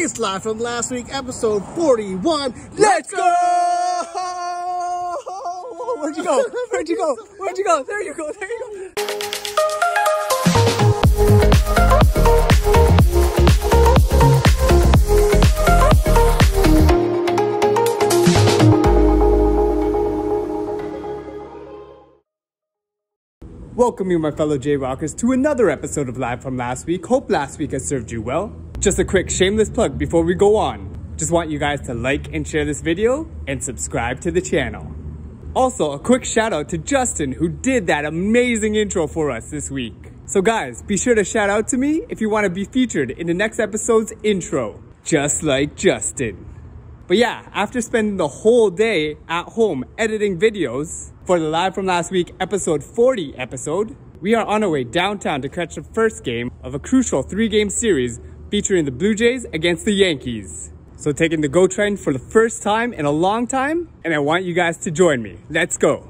It's live from last week, episode 41. Let's go! Where'd you go? Where'd you go? Where'd you go? There you go. There you go. Welcome you, my fellow JayWalkers, to another episode of Live from Last Week. Hope last week has served you well. Just a quick shameless plug before we go on. Just want you guys to like and share this video and subscribe to the channel. Also, a quick shout out to Justin who did that amazing intro for us this week. So guys, be sure to shout out to me if you want to be featured in the next episode's intro, just like Justin. But yeah, after spending the whole day at home editing videos for the Live from Last Week episode 40 episode, we are on our way downtown to catch the first game of a crucial three game series featuring the Blue Jays against the Yankees. So taking the GO train for the first time in a long time, and I want you guys to join me. Let's go.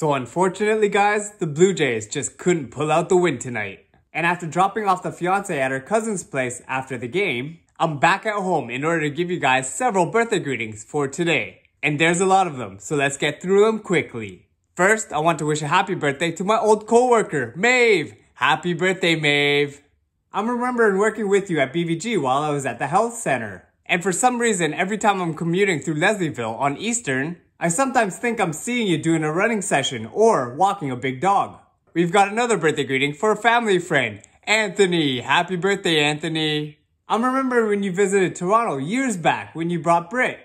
So unfortunately, guys, the Blue Jays just couldn't pull out the win tonight. And after dropping off the fiance at her cousin's place after the game, I'm back at home in order to give you guys several birthday greetings for today. And there's a lot of them, so let's get through them quickly. First, I want to wish a happy birthday to my old coworker, Maeve. Happy birthday, Maeve. I'm remembering working with you at BVG while I was at the health center. And for some reason, every time I'm commuting through Leslieville on Eastern, I sometimes think I'm seeing you doing a running session or walking a big dog. We've got another birthday greeting for a family friend, Anthony. Happy birthday, Anthony. I'm remembering when you visited Toronto years back when you brought Brit,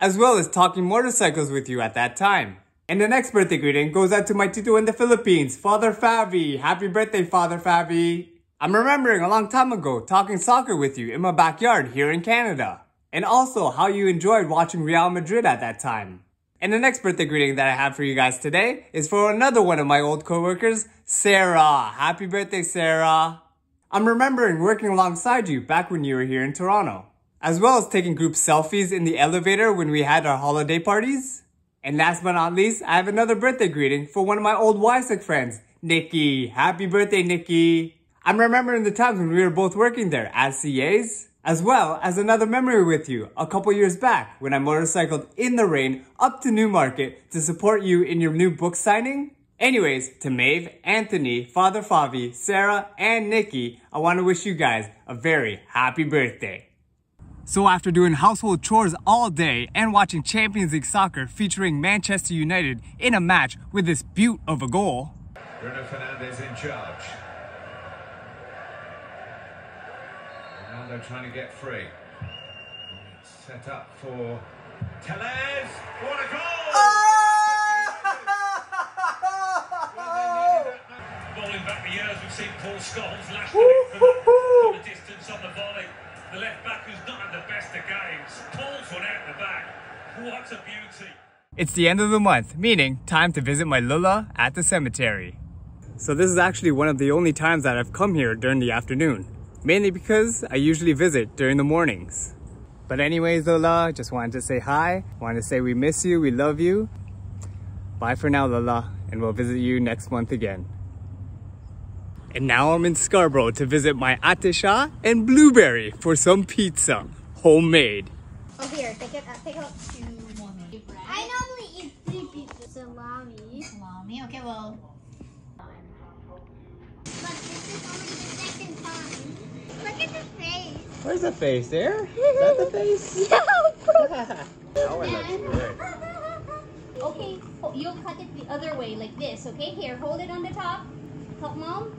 as well as talking motorcycles with you at that time. And the next birthday greeting goes out to my tito in the Philippines, Father Fabi. Happy birthday, Father Fabi. I'm remembering a long time ago talking soccer with you in my backyard here in Canada. And also how you enjoyed watching Real Madrid at that time. And the next birthday greeting that I have for you guys today is for another one of my old coworkers, Sarah. Happy birthday, Sarah. I'm remembering working alongside you back when you were here in Toronto, as well as taking group selfies in the elevator when we had our holiday parties. And last but not least, I have another birthday greeting for one of my old YSEC friends, Nikki. Happy birthday, Nikki. I'm remembering the times when we were both working there as CAs, as well as another memory with you a couple years back when I motorcycled in the rain up to Newmarket to support you in your new book signing. Anyways, to Maeve, Anthony, Father Favi, Sarah, and Nikki, I want to wish you guys a very happy birthday. So after doing household chores all day and watching Champions League soccer featuring Manchester United in a match with this beaut of a goal, Bruno Fernandes in charge. Ronaldo trying to get free. Set up for Telles. What a goal! Ah! Bowling back the years, we've seen Paul Scholes lash it from from the distance on the volley. The left back who's not had the best of games. Pulls one out the back. What a beauty. It's the end of the month, meaning time to visit my Lola at the cemetery. So this is actually one of the only times that I've come here during the afternoon, mainly because I usually visit during the mornings. But anyways, Lola, just wanted to say hi, wanted to say we miss you, we love you. Bye for now, Lola, and we'll visit you next month again. And now I'm in Scarborough to visit my Atisha and Blueberry for some pizza, homemade. Oh, here, take it, uh, take out two more. I normally eat three pizzas. Salami. Salami. Okay, well, But this is only the second time. Look at the Where's the face there? Is that the face? that one looks good. Okay, ho- you'll cut it the other way, like this, okay? Here, hold it on the top. Help mom.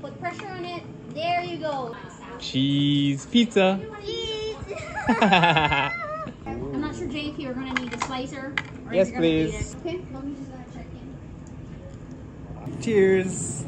Put pressure on it. There you go. Cheese pizza. I'm not sure, Jay, if you're gonna need a slicer. Or Yes, gonna eat please. it. Okay, let me just uh, check in. Cheers.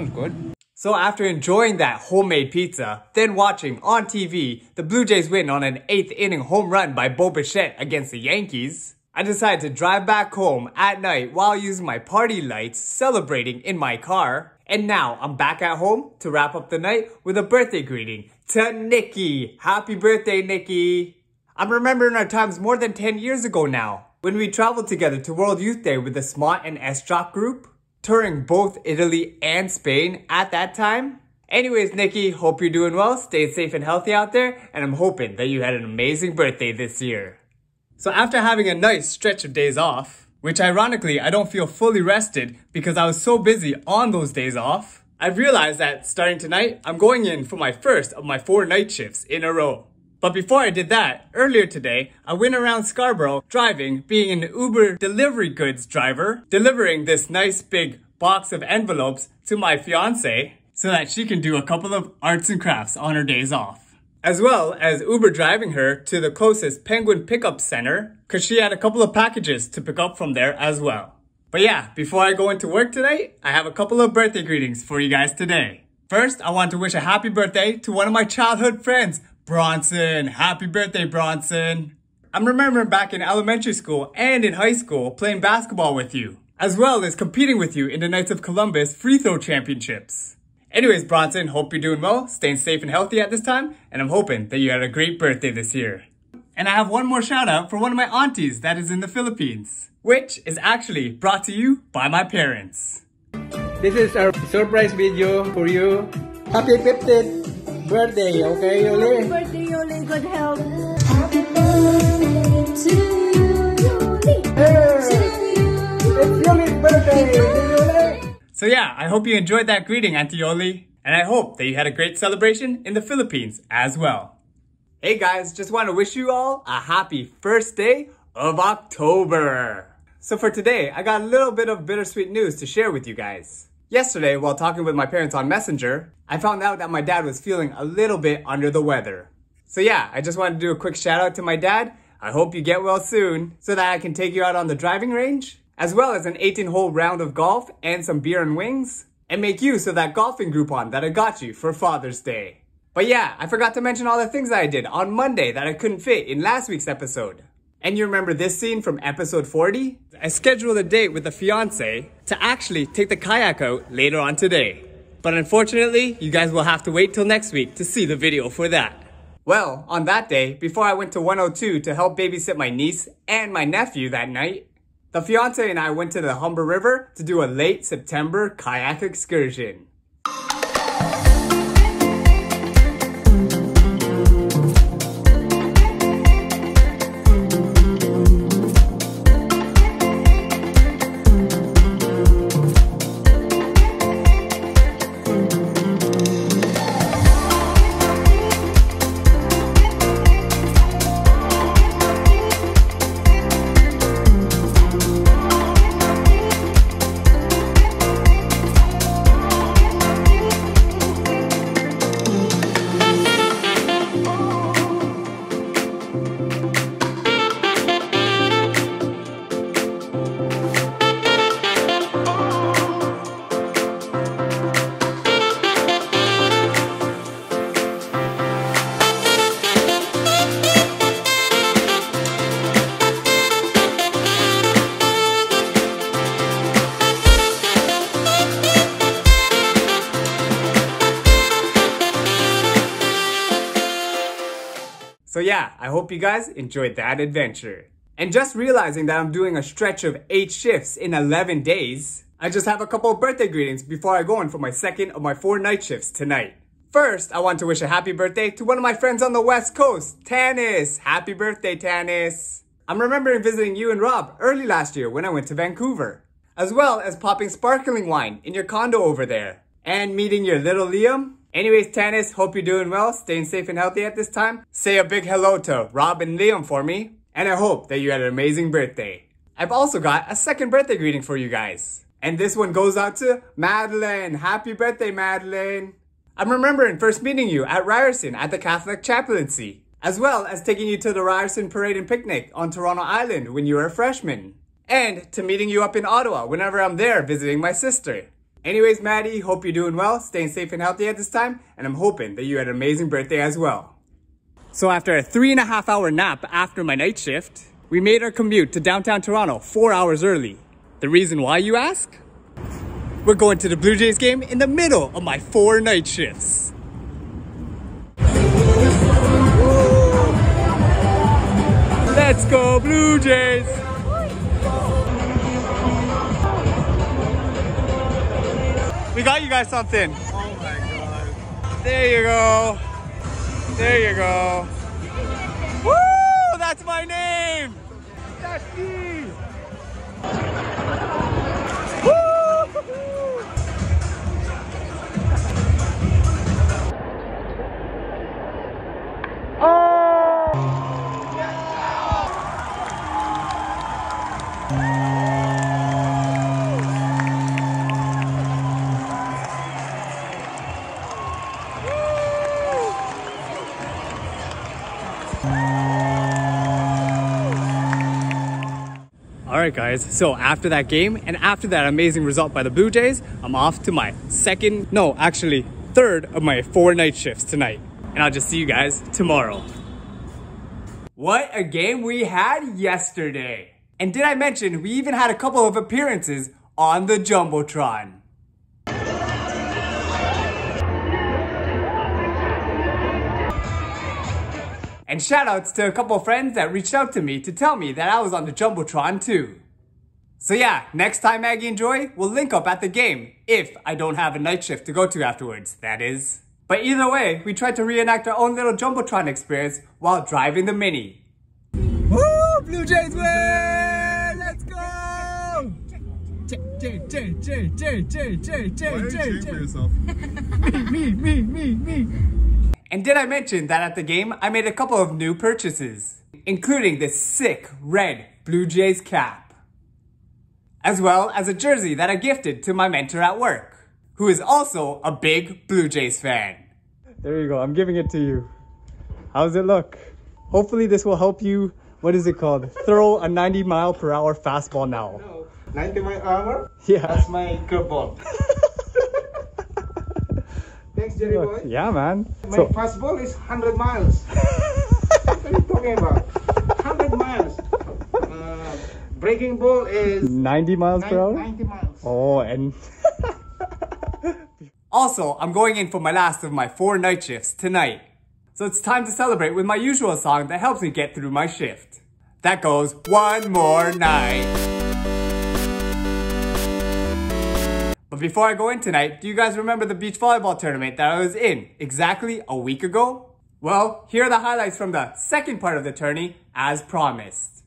Sounds good. So after enjoying that homemade pizza, then watching on TV the Blue Jays win on an 8th inning home run by Bo Bichette against the Yankees, I decided to drive back home at night while using my party lights celebrating in my car. And now I'm back at home to wrap up the night with a birthday greeting to Nikki. Happy birthday, Nikki. I'm remembering our times more than 10 years ago now, when we traveled together to World Youth Day with the SMOT and S-Drop group, touring both Italy and Spain at that time. Anyways, Nikki, hope you're doing well, stay safe and healthy out there, and I'm hoping that you had an amazing birthday this year. So after having a nice stretch of days off, which ironically I don't feel fully rested because I was so busy on those days off, I've realized that starting tonight, I'm going in for my first of my four night shifts in a row. But before I did that, earlier today, I went around Scarborough driving, being an Uber delivery goods driver, delivering this nice big box of envelopes to my fiance so that she can do a couple of arts and crafts on her days off as well as Uber driving her to the closest Penguin Pickup Center because she had a couple of packages to pick up from there as well. But yeah, before I go into work today, I have a couple of birthday greetings for you guys today. First, I want to wish a happy birthday to one of my childhood friends, Bronson. Happy birthday, Bronson. I'm remembering back in elementary school and in high school playing basketball with you, as well as competing with you in the Knights of Columbus free throw championships. Anyways, Bronson, hope you're doing well, staying safe and healthy at this time, and I'm hoping that you had a great birthday this year. And I have one more shout out for one of my aunties that is in the Philippines, which is actually brought to you by my parents. This is our surprise video for you. Happy 50th birthday, okay, Yoli? birthday, Yoli. Good health. Happy birthday to you, It's Yoli's birthday! Yoli! So yeah, I hope you enjoyed that greeting, Auntie Yoli. And I hope that you had a great celebration in the Philippines as well. Hey guys, just want to wish you all a happy first day of October. So for today, I got a little bit of bittersweet news to share with you guys. Yesterday, while talking with my parents on Messenger, I found out that my dad was feeling a little bit under the weather. So yeah, I just wanted to do a quick shout out to my dad. I hope you get well soon so that I can take you out on the driving range, as well as an 18 hole round of golf and some beer and wings, and make use of that golfing Groupon that I got you for Father's Day. But yeah, I forgot to mention all the things that I did on Monday that I couldn't fit in last week's episode. And you remember this scene from episode 40? I scheduled a date with the fiance to actually take the kayak out later on today. But unfortunately, you guys will have to wait till next week to see the video for that. Well, on that day, before I went to 102 to help babysit my niece and my nephew that night, the fiance and I went to the Humber River to do a late September kayak excursion. I hope you guys enjoyed that adventure. And just realizing that I'm doing a stretch of 8 shifts in 11 days, I just have a couple birthday greetings before I go in for my second of my 4 night shifts tonight. First, I want to wish a happy birthday to one of my friends on the West Coast, Tanis. Happy birthday, Tanis. I'm remembering visiting you and Rob early last year when I went to Vancouver, as well as popping sparkling wine in your condo over there. and meeting your little Liam. Anyways, Tanis, hope you're doing well, staying safe and healthy at this time. Say a big hello to Rob and Liam for me, and I hope that you had an amazing birthday. I've also got a second birthday greeting for you guys. And this one goes out to Madeline. Happy birthday, Madeline. I'm remembering first meeting you at Ryerson at the Catholic Chaplaincy, as well as taking you to the Ryerson Parade and Picnic on Toronto Island when you were a freshman, and to meeting you up in Ottawa whenever I'm there visiting my sister. Anyways, Maddie, hope you're doing well, staying safe and healthy at this time, and I'm hoping that you had an amazing birthday as well. So after a three and a half hour nap after my night shift, we made our commute to downtown Toronto four hours early. The reason why, you ask? We're going to the Blue Jays game in the middle of my four night shifts. Let's go Blue Jays! We got you guys something. Oh my god. There you go. There you go. Woo! That's my name! That's me! Right, guys. So after that game and after that amazing result by the Blue Jays, I'm off to my second, no, actually third of my four night shifts tonight. And I'll just see you guys tomorrow. What a game we had yesterday. And did I mention we even had a couple of appearances on the Jumbotron? And shoutouts to a couple of friends that reached out to me to tell me that I was on the Jumbotron too. So yeah, next time Maggie and Joy, we'll link up at the game, if I don't have a night shift to go to afterwards, that is. But either way, we tried to reenact our own little Jumbotron experience while driving the Mini. Woo! Blue Jays win! Let's go! J, J, J, J, J, J, J, J, Why are you J, cheering J. for yourself? me, me, me, me. And did I mention that at the game, I made a couple of new purchases, including this sick red Blue Jays cap, as well as a jersey that I gifted to my mentor at work, who is also a big Blue Jays fan. There you go, I'm giving it to you. How does it look? Hopefully this will help you, what is it called? Throw a 90 mile per hour fastball now. No. 90 mile hour? Yeah. That's my curveball. Jerry boy. Yeah, man. My So, fastball is 100 miles. what are you talking about? 100 miles. Uh, breaking ball is 90 miles per hour? 90 miles. Oh, and also, I'm going in for my last of my four night shifts tonight. So it's time to celebrate with my usual song that helps me get through my shift. That goes, One More Night. But before I go in tonight, do you guys remember the beach volleyball tournament that I was in exactly a week ago? Well, here are the highlights from the second part of the tourney, as promised.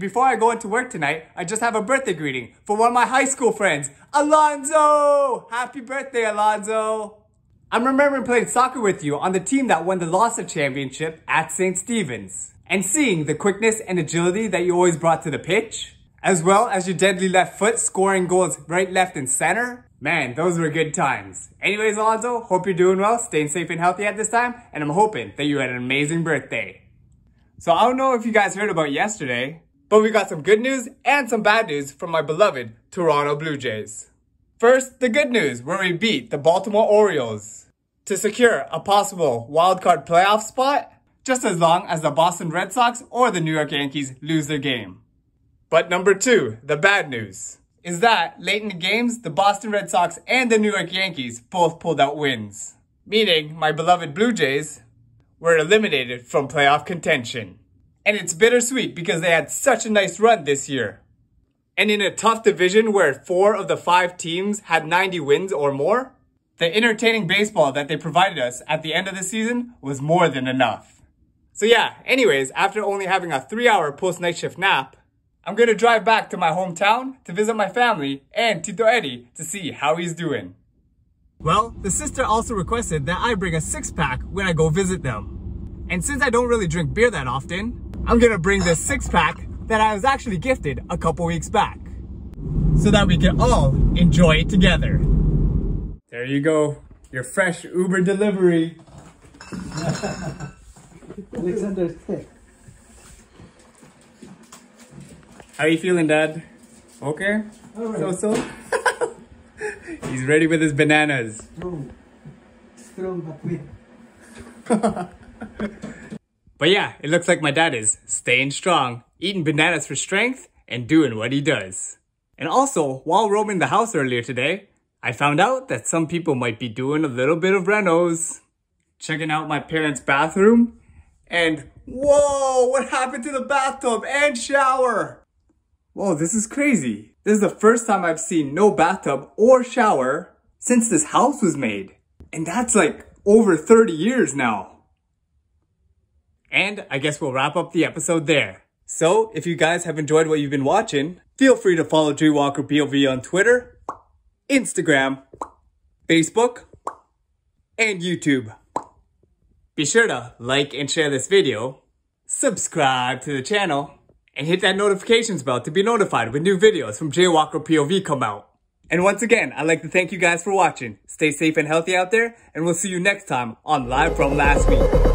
Before I go into work tonight, I just have a birthday greeting for one of my high school friends, Alonzo! Happy birthday, Alonzo! I'm remembering playing soccer with you on the team that won the LOSSA Championship at St. Stephen's. And seeing the quickness and agility that you always brought to the pitch, as well as your deadly left foot scoring goals right, left, and center. Man, those were good times. Anyways, Alonzo, hope you're doing well, staying safe and healthy at this time, and I'm hoping that you had an amazing birthday. So I don't know if you guys heard about yesterday, but we got some good news and some bad news from my beloved Toronto Blue Jays. First, the good news, where we beat the Baltimore Orioles to secure a possible wildcard playoff spot, just as long as the Boston Red Sox or the New York Yankees lose their game. But number two, the bad news, is that late in the games, the Boston Red Sox and the New York Yankees both pulled out wins. Meaning, my beloved Blue Jays were eliminated from playoff contention. And it's bittersweet because they had such a nice run this year. And in a tough division where four of the five teams had 90 wins or more, the entertaining baseball that they provided us at the end of the season was more than enough. So yeah, anyways, after only having a three hour post night shift nap, I'm gonna drive back to my hometown to visit my family and Tito Eddie to see how he's doing. Well, the sister also requested that I bring a six pack when I go visit them. And since I don't really drink beer that often, I'm gonna bring this six pack that I was actually gifted a couple weeks back so that we can all enjoy it together. There you go, your fresh Uber delivery. Alexander Keith's. How you feeling, Dad? Okay? Alright. So so? He's ready with his bananas. Strong. Strong but weak. But yeah, it looks like my dad is staying strong, eating bananas for strength, and doing what he does. And also, while roaming the house earlier today, I found out that some people might be doing a little bit of renos. Checking out my parents' bathroom, and whoa, what happened to the bathtub and shower? Whoa, this is crazy. This is the first time I've seen no bathtub or shower since this house was made. And that's like over 30 years now. And I guess we'll wrap up the episode there. So, if you guys have enjoyed what you've been watching, feel free to follow Jaywalker POV on Twitter, Instagram, Facebook, and YouTube. Be sure to like and share this video, subscribe to the channel, and hit that notifications bell to be notified when new videos from Jaywalker POV come out. And once again, I'd like to thank you guys for watching. Stay safe and healthy out there, and we'll see you next time on Live from Last Week.